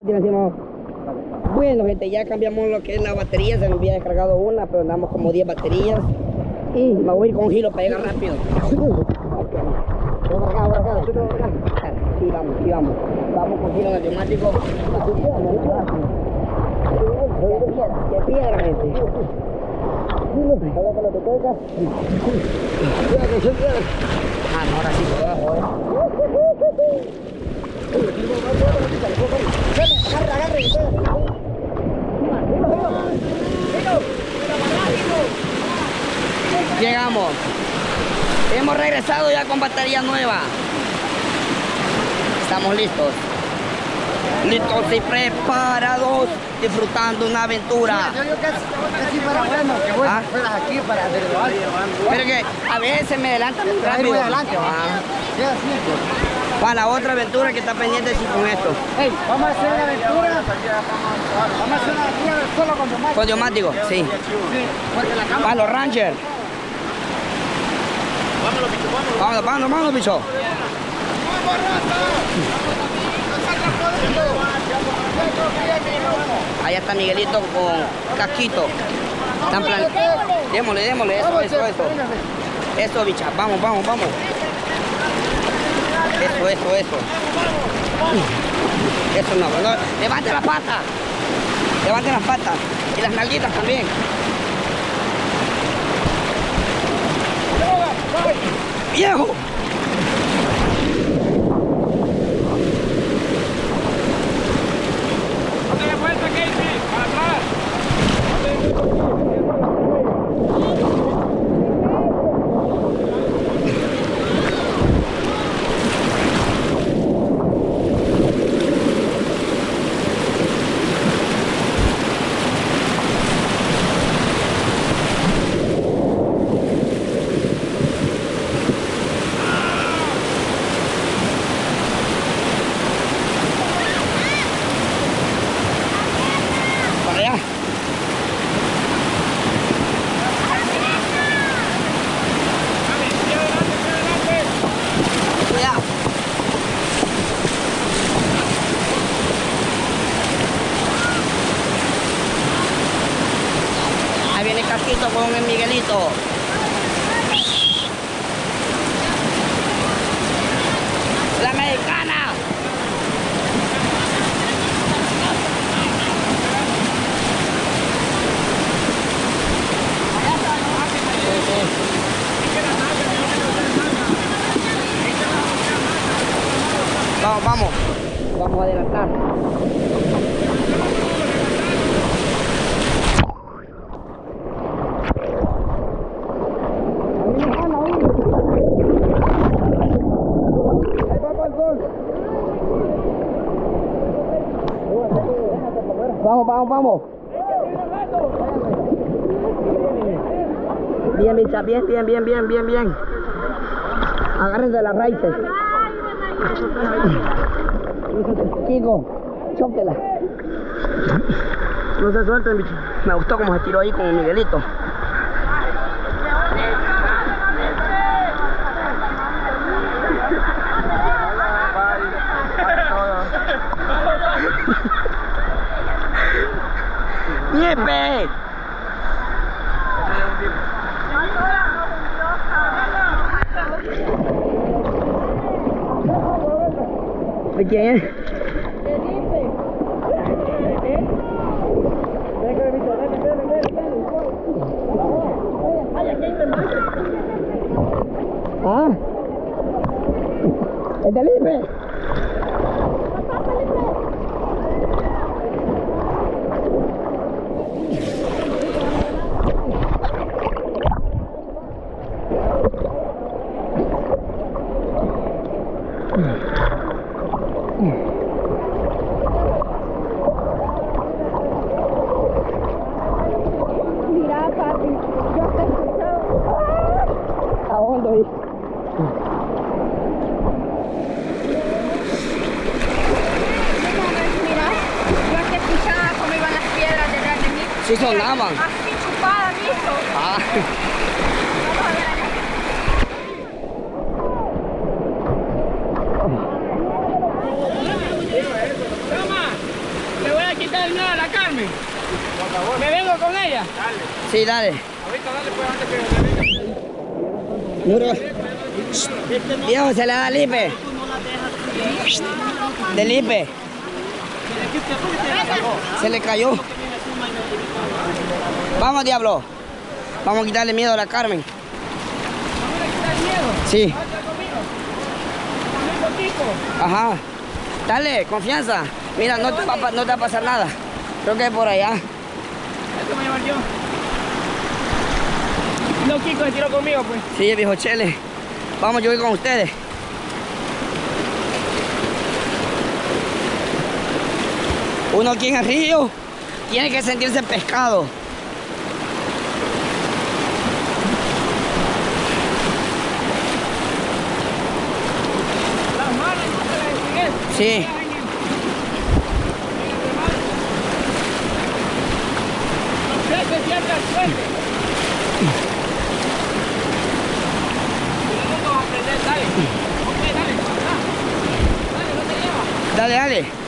Bueno gente, ya cambiamos lo que es la batería, se nos había descargado una, pero andamos como 10 baterías. Y me voy con giro para llegar rápido. Sí, vamos, sí, vamos. Vamos con giro en automático. Que piedra, gente. Ah, ahora sí, Llegamos. Hemos regresado ya con batería nueva. Estamos listos. Listos y preparados, disfrutando una aventura. Yo, yo casi, casi para bueno, que vos ¿Ah? fueras aquí para hacer lo alto. Pero que a veces me adelantan muy Ahí rápido. voy adelante, va. Ah. Sí, así, pues. Para la otra aventura que está pendiente sí con esto. Hey, vamos a hacer la aventura. Vamos a hacer la aventura solo con Tomás. Con neumático, sí. Sí, porque la cámara. Para los Rangers. Vámonos, vámonos, vámonos, bicho. Allá está Miguelito con casquito. Están plan... Démosle, démosle, eso, eso, eso. Eso, bicha, vamos, vamos, vamos. Eso, eso, eso. Eso no, no. Levante la pata. Levante las patas. Y las nalguitas también. ¡Viejo! Para allá. Cuidado. Ahí viene Casquito con el Miguelito. La mexicana. Vamos, vamos. Vamos a adelantar. Vamos, vamos. Bien, bicha, bien, bien, bien, bien, bien, bien. Agárrense las raíces. Chico, chóquela. No se suelten, bicho. Me gustó como se tiró ahí con Miguelito. ¡Niepe! ¿De quién es? Ah. ¿Es de Lipe? Mira, papi, yo te he escuchado. ¿A dónde? ahí? Mira, yo te escuchaba cómo iban las piedras detrás de mí. Sí sonaban. Así chupadas, listo. Ah. A ver allá. el miedo a la Carmen. Me vengo con ella. Sí, dale. Ahorita dale pues antes que Duro. Viejo, se le da Lipe. De Lipe. Se le cayó. Vamos, diablo. Vamos a quitarle miedo a la Carmen. Sí. Ajá. Dale, confianza. Mira, no te, va, a pa- no te va a pasar nada. Creo que es por allá. Esto me a llevar yo. No, Kiko, se tiró conmigo, pues. Sí, viejo Chele. Vamos, yo voy con ustedes. Uno aquí en el río tiene que sentirse pescado. Las manos no se. Sí. Los peces siempre al suerte. Vamos a aprender, dale. Ok, dale, anda. Dale, no te lleva. Dale, dale.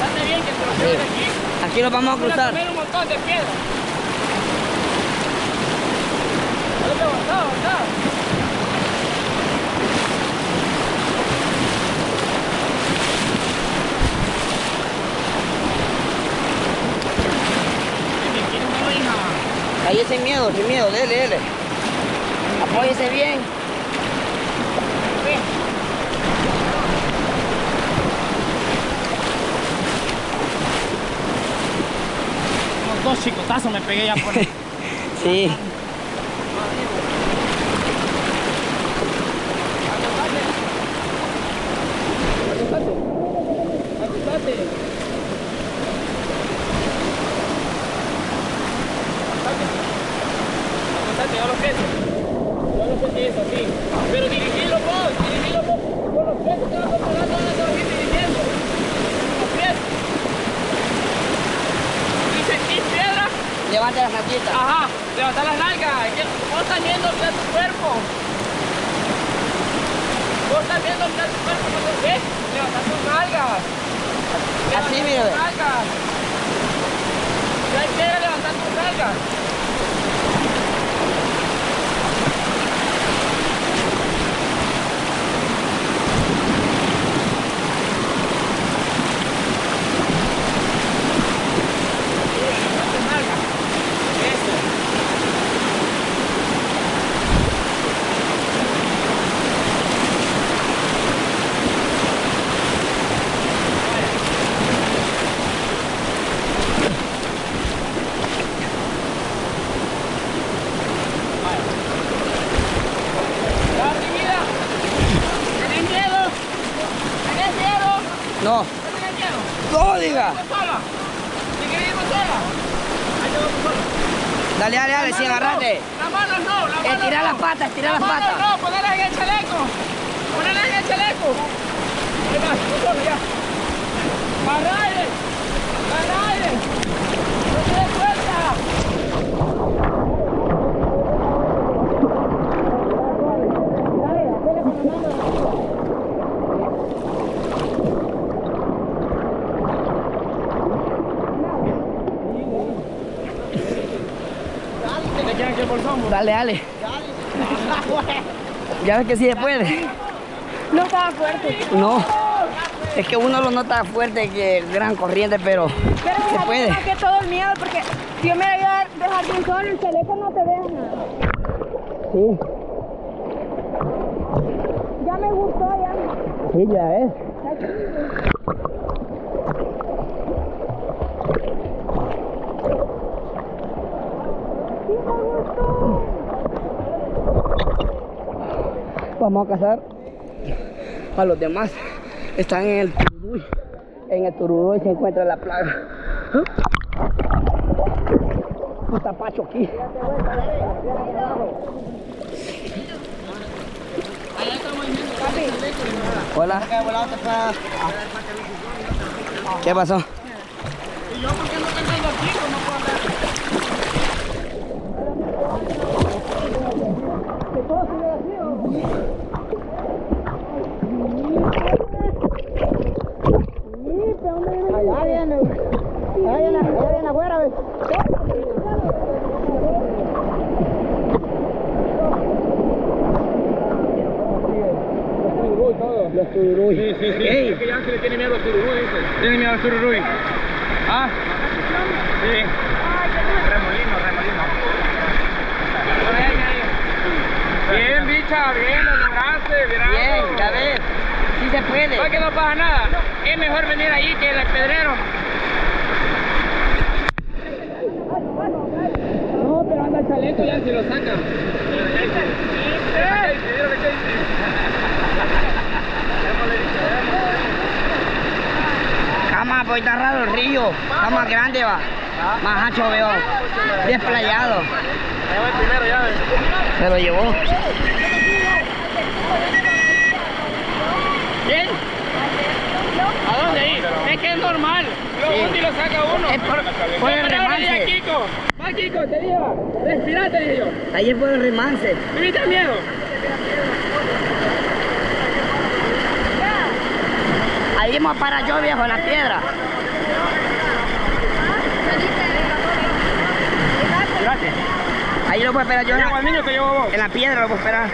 Date bien que te lo lleves aquí. Aquí nos vamos a cruzar. un montón de piedras. Ahí sin miedo, sin miedo, dele, dele. Apóyese bien. Dos chicotazos me pegué ya por. Sí. Acostate, yo lo pienso. Yo lo pienso así. Pero dirigilo vos, dirigilo vos. Con los pies te vas controlando, no te vas a ir dirigiendo. Con los pies. Y sentís piedra, Levante las nalguitas. ajá, levanta las nalgas. Vos estás viendo mira tu cuerpo. Vos estás viendo mira tu cuerpo cuando ves, levanta tus nalgas. Así, Levanta mire. tus nalgas. Si hay piedra, levanta tus nalgas. Eso. Ya, mi vida. ¿Tenés miedo? ¿Tenés miedo? No, ¿No tenés miedo? no diga. ¿Vos sola? ¿Te querés ir vos sola? Ahí te voy vos sola. Dale, dale, dale, sin agarrate. Las manos no, las manos Estira no. las patas, estira las manos patas. no, en el chaleco. En el chaleco. Ahí va, tú solo ya. Agarra aire. Aire. No bro? Dale, dale. Ya ves que sí se puede. No estaba fuerte. No. Es que uno lo nota fuerte que gran corriente, pero Pero se puede. que todo el miedo, porque si yo me voy a dejar de un solo, el chaleco no te deja nada. Sí, Ya me gustó, ya. sí, ya ves. Sí me gustó. Vamos a cazar a los demás. Están en el Tururuy. En el Tururuy se encuentra la plaga. Un tapacho aquí. Hola. ¿Qué pasó? Allá viene. Allá viene, allá viene afuera. Los. Sí, sí, sí. Es que ya se le tiene miedo al sururúi, dice. Tiene miedo al sururúi. Ah. Sí. Remolino, remolino. Por ahí, ahí. Bien, lo lograste, bravo. Bien, ya ves. Sí se puede. No que no pasa nada. Es mejor venir ahí que el pedrero. No, pero anda el chaleco ya si lo saca. Está más, pues está raro el río. Está más grande, va. Más ancho veo. Desplayado. Se lo llevó. ¿A dónde ir? Es que es normal. Lo Sí. hunde y lo saca uno. Es por, por el remance. Kiko. Va, Kiko, te lleva. Respirate, dije yo. Ahí es por el remance. ¿Tuviste miedo? Ahí vamos para yo, viejo, en la piedra. Ahí lo puedo esperar yo la, niño, en la piedra, lo puedo esperar.